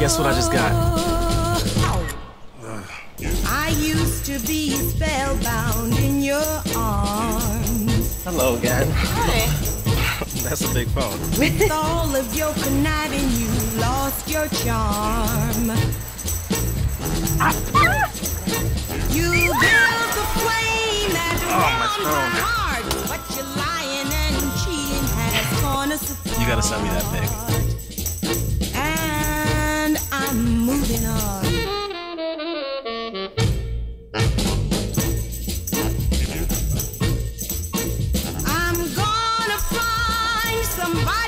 Guess what I just got? I used to be spellbound in your arms. Hello again. Hi. That's a big phone. With all of your conniving, you lost your charm. You built the flame that Oh, my my heart, but your lying and cheating has torn us apart. You gotta send me that pic. i'm gonna somebody